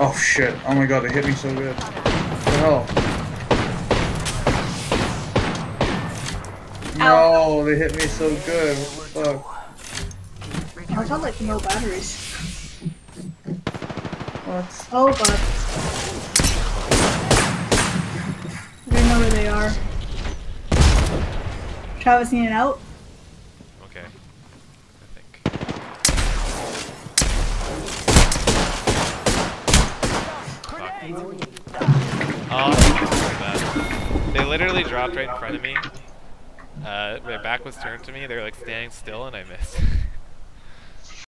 Oh shit. Oh my god, they hit me so good. What the hell? No, they hit me so good. What the fuck? I got like no batteries. What? Oh god. I don't know where they are. Travis in and out. Okay. I think. Fuck. Oh. They literally dropped right in front of me. Uh, their back was turned to me. They were like standing still, and I missed.